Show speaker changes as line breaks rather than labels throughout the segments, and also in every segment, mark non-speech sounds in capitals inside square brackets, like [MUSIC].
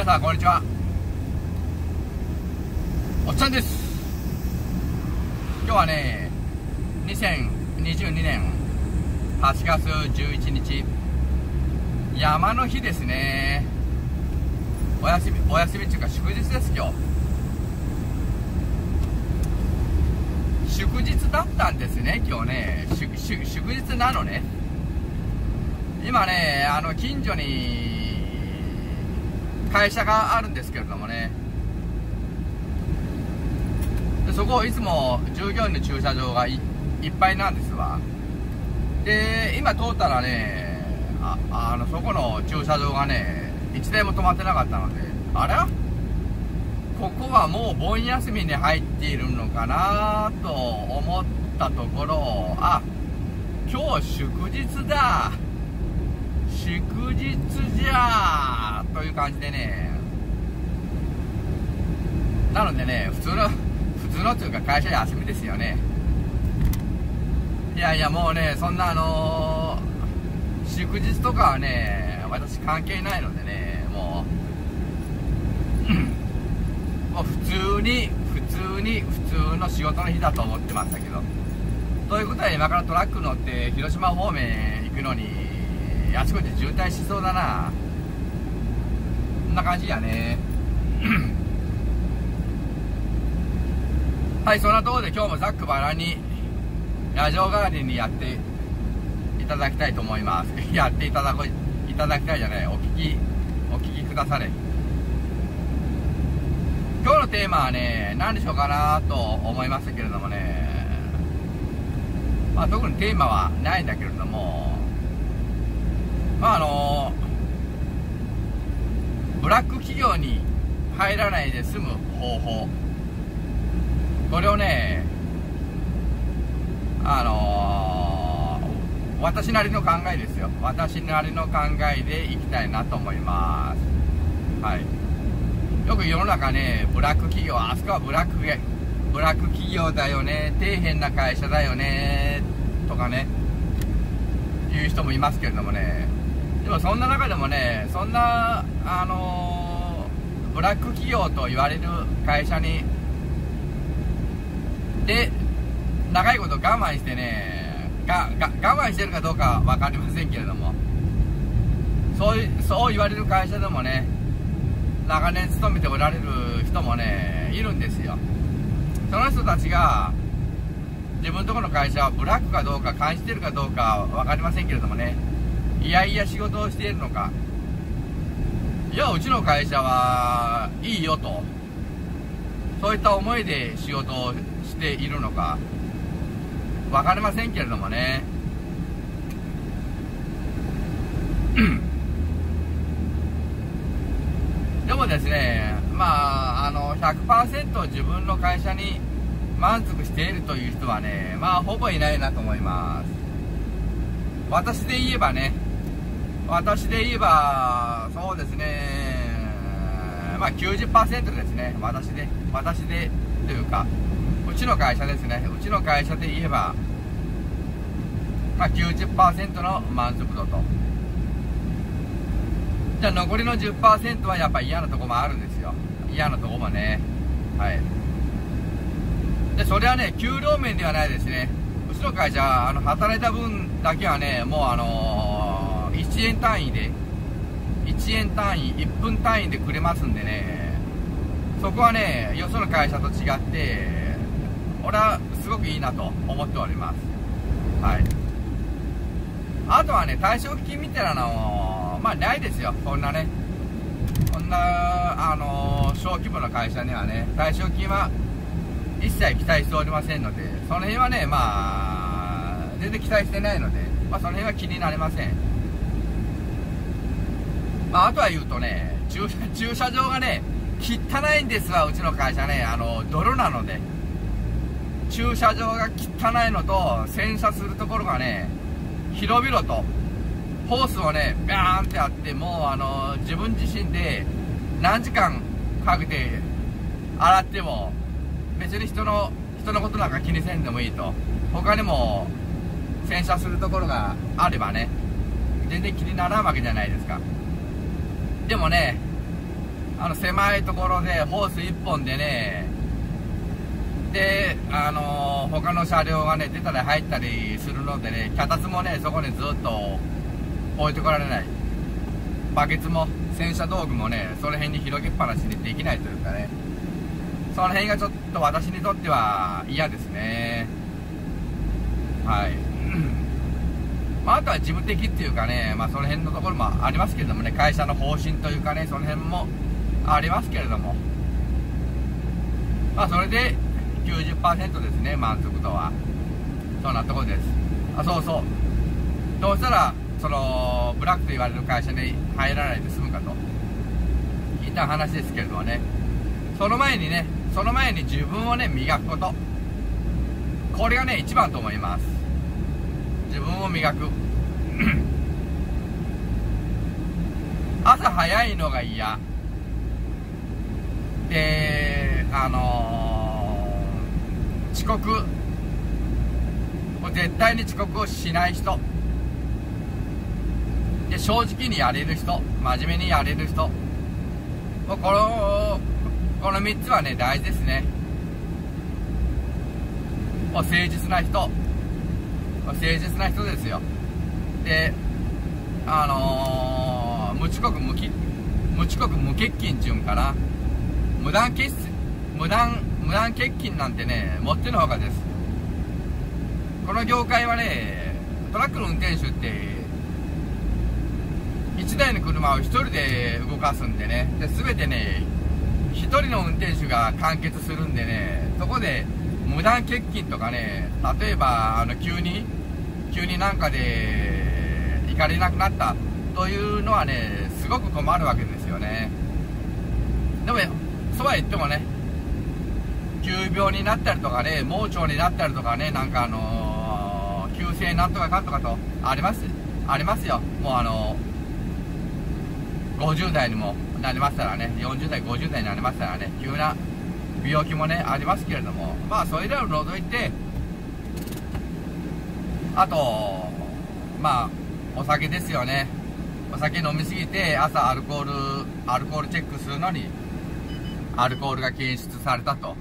皆さんこんにちは。おっちゃんです。今日はね2022年8月11日。山の日ですね。お休みお休みっていうか祝日です今日。祝日だったんですね今日ね。祝日なのね。今ねあの近所に会社があるんですけれどもね。でそこいつも従業員の駐車場がいっぱいなんですわ。で今通ったらねああのそこの駐車場がね1台も止まってなかったのであれここはもう盆休みに入っているのかなと思ったところ。あ今日祝日だ。祝日じゃ。という感じでね。なのでね普通の [LAUGHS] 普通のというか会社休みですよね。いやいやもうねそんなあのー、祝日とかはね私関係ないのでねもう。もう普通に普通に普通の仕事の日だと思ってましたけど。ということは今からトラック乗って広島方面行くのにあちこち渋滞しそうだな。んな感じやね。[COUGHS] はいそんなところで今日もざっくばらにラジオ代わりにやっていただきたいと思います。[LAUGHS] やっていただこいただきたいじゃないお聞きお聞きくだされ。今日のテーマはね何でしょうかなと思いましたけれどもね。まあ特にテーマはないんだけれども。まああのブラック企業に入らないで済む方法。これをねあのー、私なりの考えですよ。私なりの考えでいきたいなと思います。はい。よく世の中ねブラック企業あそこはブラックブラック企業だよね。底辺な会社だよね。とかね。言う人もいますけれどもね。でもそんな中でもねそんなあのー、ブラック企業と言われる会社にで長いこと我慢してねがが我慢してるかどうか分かりませんけれどもそうそう言われる会社でもね長年勤めておられる人もねいるんですよ。その人たちが自分のところの会社はブラックかどうか感じてるかどうか分かりませんけれどもねいやいや仕事をしているのか。いやうちの会社はいいよと。そういった思いで仕事をしているのか。分かりませんけれどもね。でもですねまああの100%自分の会社に満足しているという人はねまあほぼいないなと思います。私で言えばね私で言えばそうですね。まあ90%ですね。私で私でというかうちの会社ですね。うちの会社で言えばまあ90%の満足度と。じゃあ残りの10%はやっぱ嫌なとこもあるんですよ。嫌なとこもね。はい。でそれはね給料面ではないですね。うちの会社あの働いた分だけはねもうあのー、1円単位で1円単位1分単位でくれますんでね。そこはねよその会社と違って俺はすごくいいなと思っております。はい。あとはね退職金みたいなのまあないですよ。こんなね。こんなあの小規模な会社にはね退職金は一切期待しておりませんのでその辺はねまあ全然期待してないので、まあ、その辺は気になりません。まあ、あとは言うとね駐 [LAUGHS] 駐車場がね汚いんですわうちの会社ね。あの泥なので。駐車場が汚いのと洗車するところがね広々と。ホースをねビャーンってあってもうあの自分自身で何時間かけて洗っても別に人の人のことなんか気にせんでもいいと。他にも洗車するところがあればね全然気にならんわけじゃないですか。でもねあの狭いところでホース1本でねであの他の車両がね出たり入ったりするのでね脚立もねそこにずっと置いてこられない。バケツも洗車道具もねその辺に広げっぱなしにできないというかね。その辺がちょっと私にとっては嫌ですね。はい。まあ、あとは事務的っていうかね、まあ、その辺のところもありますけれどもね会社の方針というかねその辺もありますけれども。まあそれで90%ですね満足度は。そんなところです。あそうそう。どうしたらそのブラックと言われる会社に入らないで済むかと。聞いた話ですけれどもね。その前にねその前に自分をね磨くこと。これがね一番と思います。自分を磨く。[CLEARS THROAT] 朝早いのが嫌。であのー、遅刻。絶対に遅刻をしない人。で正直にやれる人。真面目にやれる人。もうこのこの3つはね大事ですね。もう誠実な人。誠実な人ですよ。であのー、無遅刻無き無遅刻無欠勤っていうんかな。無断欠無断無断欠勤なんてねもってのほかです。この業界はねトラックの運転手って1台の車を1人で動かすんでね。で全てね1人の運転手が完結するんでね。そこで無断欠勤とかね例えばあの急に急になんかで行かれなくなったというのはねすごく困るわけですよね。でもそうは言ってもね急病になったりとかね盲腸になったりとかねなんかあのー、急性なんとかかんとかとありますありますよ。もうあのー50代にもなりましたらね40代50代になりましたらね急な病気もねありますけれども。まあそれらを除いてあとまあお酒ですよねお酒飲みすぎて朝アルコールアルコールチェックするのにアルコールが検出されたと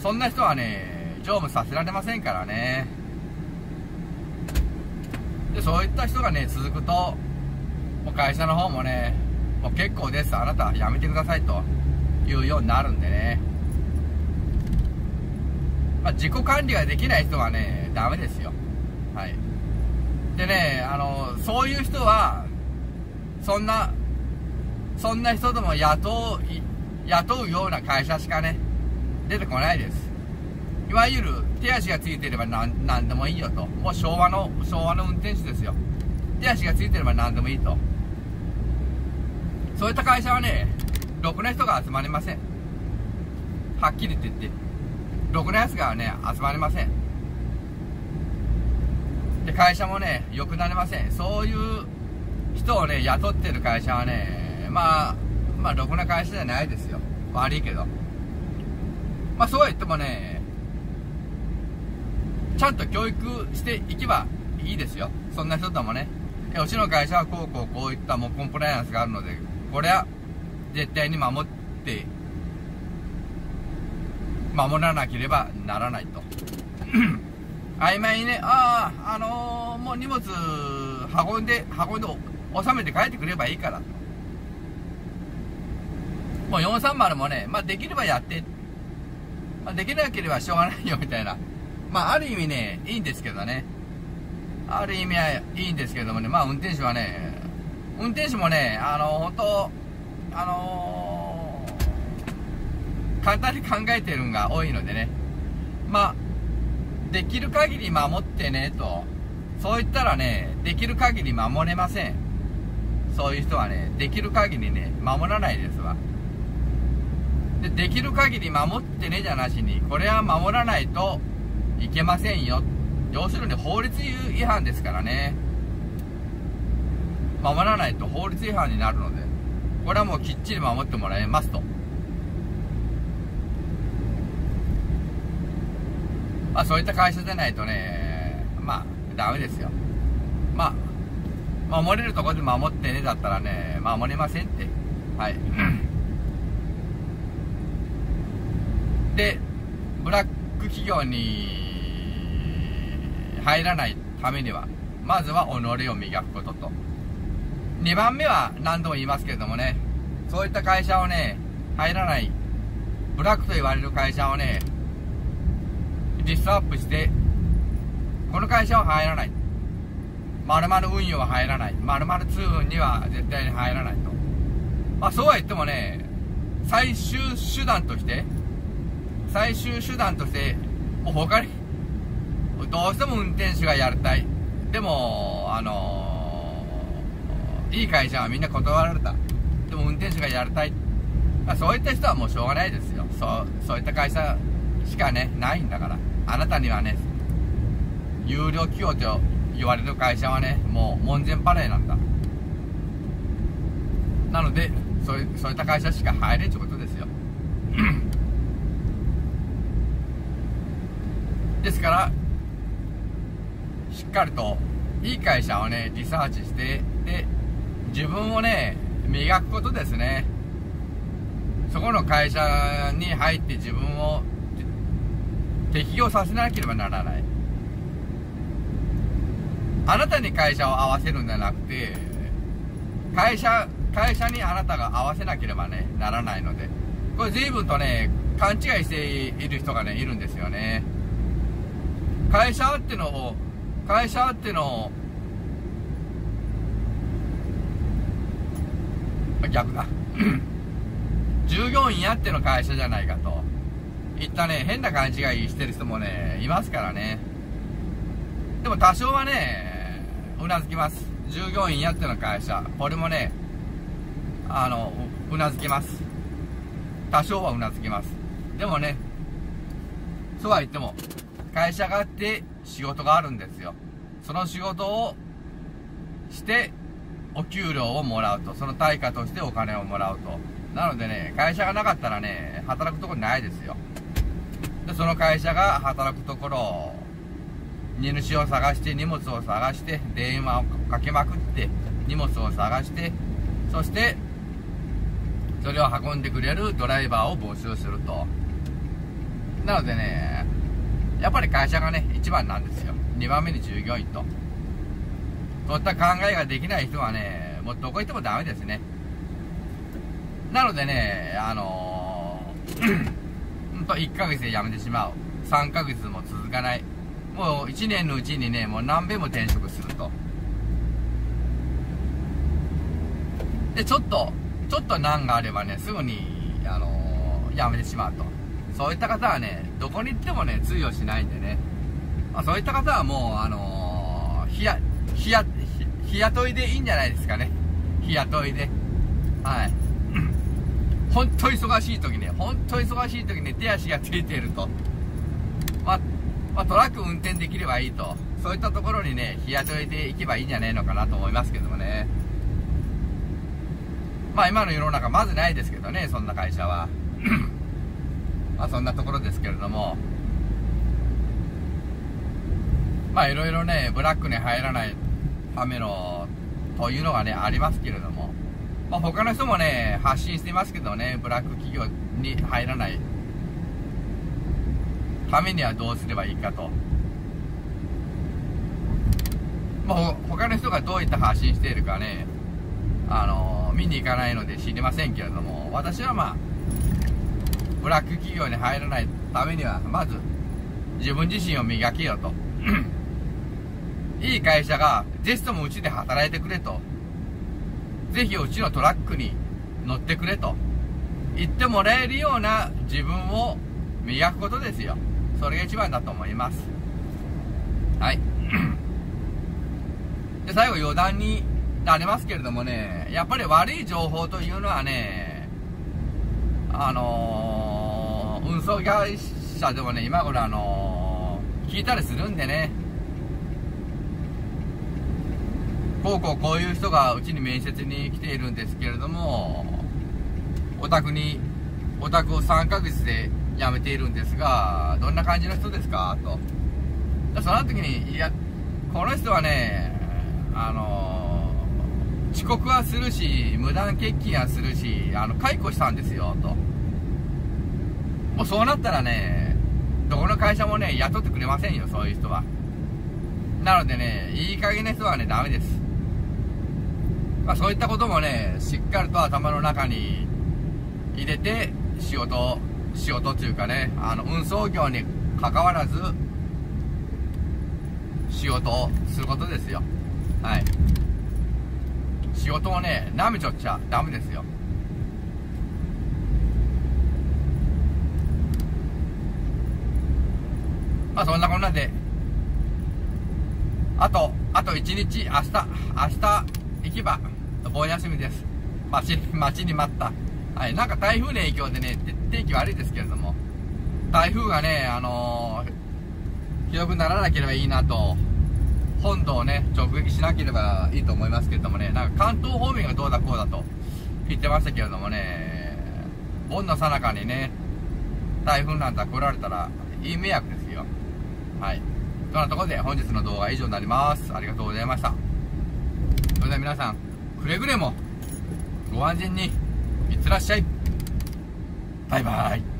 そんな人はね乗務させられませんからねでそういった人がね続くともう会社の方もね、もう結構です、あなた辞めてくださいというようになるんでね。まあ、自己管理ができない人はね、ダメですよ。はい。でね、あの、そういう人は、そんな、そんな人でも雇う、雇うような会社しかね、出てこないです。いわゆる手足がついてれば何何でもいいよと。もう昭和の、昭和の運転手ですよ。手足がついてれば何でもいいと。そういった会社はね、ろくな人が集まりません。はっきり言って、ろくな奴がね、集まりません。で、会社もね、良くなりません。そういう人をね、雇ってる会社はね、まあ、まあ、ろくな会社じゃないですよ。悪いけど。まあ、そうは言ってもね、ちゃんと教育していけばいいですよ。そんな人ともね。うちの会社はこうこうこういったもうコンプライアンスがあるので、これは絶対に守って守らなければならないと曖昧にねあああのー、もう荷物運んで運んで収めて帰ってくればいいから。もう430もね、まあ、できればやって、まあ、できなければしょうがないよみたいな。まあある意味ねいいんですけどね。ある意味はいいんですけどもね。まあ運転手はね運転手もね、あの、本当あのー、簡単に考えてるのが多いのでね、まあ、できる限り守ってね、と。そう言ったらね、できる限り守れません。そういう人はね、できる限りね、守らないですわ。で、できる限り守ってねじゃなしに、これは守らないといけませんよ。要するに法律違反ですからね。守らないと法律違反になるので、これはもうきっちり守ってもらえますと。まあそういった会社じゃないとね、まあダメですよ。まあ、守れるところで守ってねだったらね、守れませんって。はい。[CLEARS THROAT] でブラック企業に入らないためにはまずは己を磨くことと。2番目は何度も言いますけれどもねそういった会社をね入らないブラックと言われる会社をねリストアップしてこの会社は入らない。〇〇運用は入らない。〇〇通運には絶対に入らないと。まあそうは言ってもね最終手段として最終手段としてもう他にどうしても運転手がやりたい。でもあのー、いい会社はみんな断られた。でも運転手がやりたい、あ、そういった人はもうしょうがないですよ。そうそういった会社しかねないんだから。あなたにはね有料企業と言われる会社はねもう門前払いなんだ。なのでそうそういった会社しか入れんってことですよ。[CLEARS THROAT] ですからしっかりといい会社をねリサーチしてで自分をね磨くことですね。そこの会社に入って自分を適用させなければならない。あなたに会社を合わせるんじゃなくて会社会社にあなたが合わせなければねならないので。これ随分とね勘違いしている人がねいるんですよね。会社あっての会社あっての逆だ。[CLEARS THROAT] 従業員やっての会社じゃないかと。いったね変な勘違いしてる人もねいますからね。でも多少はねうなずきます。従業員やっての会社これもねあのうなずきます。多少はうなずきます。でもねそうは言っても会社があって仕事があるんですよ。その仕事をしてお給料をもらうと。その対価としてお金をもらうと。なのでね会社がなかったらね働くとこないですよ。でその会社が働くところ荷主を探して荷物を探して電話をかけまくって荷物を探してそしてそれを運んでくれるドライバーを募集すると。なのでねやっぱり会社がね一番なんですよ。2番目に従業員と。そういった考えができない人はねもうどこ行ってもダメですね。なのでねあのー、と1ヶ月で辞めてしまう。3ヶ月も続かない。もう1年のうちにねもう何べんも転職すると。でちょっとちょっと難があればねすぐにあのー、辞めてしまうと。そういった方はねどこに行ってもね通用しないんでね、まあ、そういった方はもうあのー、日や日や日雇いでいいんじゃないですかね。日雇いで。はい。本当忙しい時ね本当忙しい時に手足がついていると。まあ、まあ、トラック運転できればいいと。そういったところにね日雇いで行けばいいんじゃないのかなと思いますけどもね。まあ今の世の中まずないですけどねそんな会社は。[CLEARS THROAT] まあそんなところですけれども、まあいろいろね、ブラックに入らないための、というのがね、ありますけれども、まあ他の人もね、発信してますけどね、ブラック企業に入らない。ためにはどうすればいいかと。まあ他の人がどういった発信しているかね、あの、見に行かないので知りませんけれども、私はまあ、ブラック企業に入らないためにはまず自分自身を磨けよと。[CLEARS THROAT] いい会社がぜひともうちで働いてくれと。ぜひうちのトラックに乗ってくれと。言ってもらえるような自分を磨くことですよ。それが一番だと思います。はい。[CLEARS THROAT] で最後余談になりますけれどもねやっぱり悪い情報というのはねあのー運送会社でもね、今頃あのー、聞いたりするんでね、こうこうこういう人がうちに面接に来ているんですけれども、お宅に、お宅を3ヶ月で辞めているんですが、どんな感じの人ですか？と。その時に、いや、この人はね、あの、遅刻はするし無断欠勤はするしあの解雇したんですよと。もうそうなったらねどこの会社もね雇ってくれませんよそういう人は。なのでねいい加減な人はねダメです。まあそういったこともねしっかりと頭の中に入れて仕事仕事というかねあの運送業に関わらず仕事をすることですよ。はい。仕事をね舐めちゃっちゃダメですよ。まあそんなこんなで。あとあと1日明日明日行けば盆休みです待ち待ちに待ったはいなんか台風の影響でね天気悪いですけれども台風がねあのー、ひどくならなければいいなと本土をね、直撃しなければいいと思いますけれどもね、なんか関東方面がどうだこうだと言ってましたけれどもね、盆の最中にね、台風なんか来られたら、いい迷惑ですよ。はい。そんなところで本日の動画は以上になります。ありがとうございました。それでは皆さん、くれぐれも、ご安全に、いってらっしゃい。バイバイ。